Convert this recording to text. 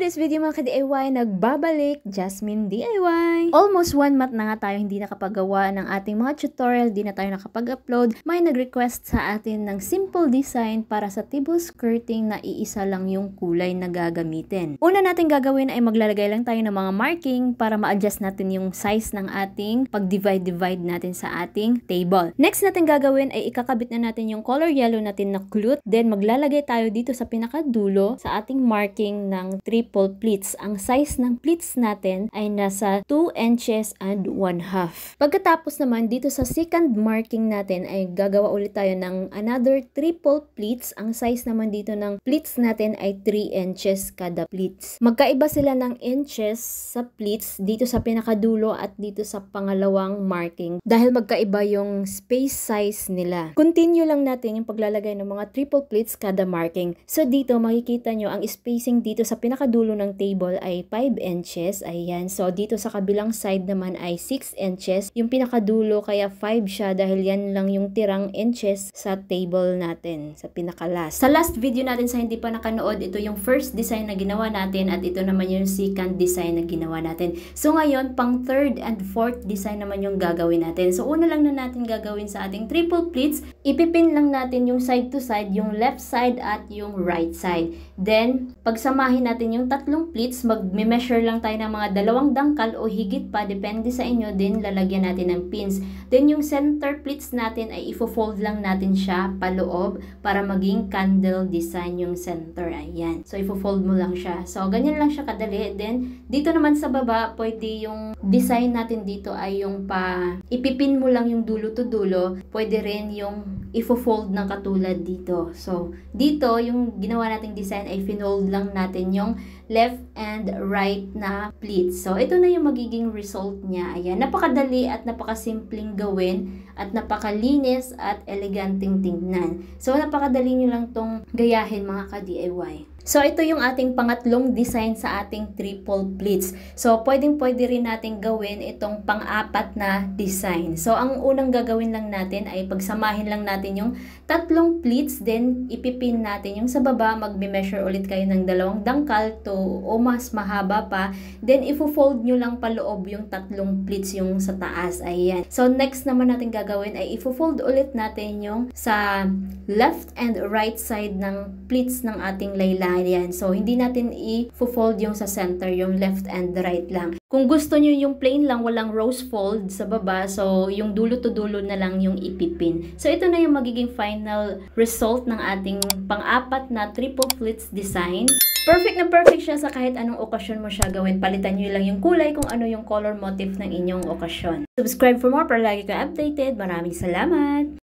today's video mga ka-DIY, nagbabalik Jasmine DIY. Almost one month na nga tayo hindi nakapagawa ng ating mga tutorial, di na tayo nakapag-upload. May nag-request sa atin ng simple design para sa table skirting na iisa lang yung kulay na gagamitin. Una natin gagawin ay maglalagay lang tayo ng mga marking para ma-adjust natin yung size ng ating pag-divide-divide natin sa ating table. Next natin gagawin ay ikakabit na natin yung color yellow natin na clute. Then maglalagay tayo dito sa pinakadulo sa ating marking ng triple pleats. Ang size ng pleats natin ay nasa 2 inches and 1 half. Pagkatapos naman dito sa second marking natin ay gagawa ulit tayo ng another triple pleats. Ang size naman dito ng pleats natin ay 3 inches kada pleats. Magkaiba sila ng inches sa pleats dito sa pinakadulo at dito sa pangalawang marking dahil magkaiba yung space size nila. Continue lang natin yung paglalagay ng mga triple pleats kada marking. So dito makikita nyo ang spacing dito sa pinakadulo ng table ay 5 inches. Ayan. So, dito sa kabilang side naman ay 6 inches. Yung pinakadulo kaya 5 siya dahil yan lang yung tirang inches sa table natin. Sa pinakalas. Sa last video natin sa hindi pa nakanood, ito yung first design na ginawa natin at ito naman yung second design na ginawa natin. So, ngayon, pang third and fourth design naman yung gagawin natin. So, una lang na natin gagawin sa ating triple pleats. Ipipin lang natin yung side to side, yung left side at yung right side. Then, pagsamahin natin natin yung tatlong pleats, mag-measure lang tayo ng mga dalawang dangkal o higit pa, depende sa inyo, din lalagyan natin ng pins. Then yung center pleats natin ay ifo-fold lang natin siya paloob para maging candle design yung center. Ayan. So ifo-fold mo lang siya. So ganyan lang siya kadali. Then dito naman sa baba, pwede yung design natin dito ay yung pa ipipin mo lang yung dulo to dulo. Pwede rin yung ifo-fold ng katulad dito. So dito yung ginawa nating design ay finold lang natin yung left and right na pleats. So, ito na yung magiging result niya. Ayan, napakadali at napakasimpleng gawin at napakalinis at eleganteng tingnan. So, napakadali nyo lang tong gayahin mga ka-DIY. So, ito yung ating pangatlong design sa ating triple pleats. So, pwedeng-pwede rin natin gawin itong pang-apat na design. So, ang unang gagawin lang natin ay pagsamahin lang natin yung tatlong pleats, then ipipin natin yung sa baba, magme-measure ulit kayo ng dalawang dangkal to o mas mahaba pa. Then, ifo-fold nyo lang paloob yung tatlong pleats yung sa taas. Ayan. So, next naman natin gagawin ay ifo-fold ulit natin yung sa left and right side ng pleats ng ating yan. So, hindi natin i-fold yung sa center, yung left and right lang. Kung gusto nyo yung plain lang, walang rose fold sa baba, so yung dulo to dulo na lang yung ipipin. So, ito na yung magiging final result ng ating pang-apat na triple pleats design. Perfect na perfect siya sa kahit anong okasyon mo siya gawin. Palitan nyo lang yung kulay kung ano yung color motif ng inyong okasyon. Subscribe for more para lagi ka updated. Maraming salamat!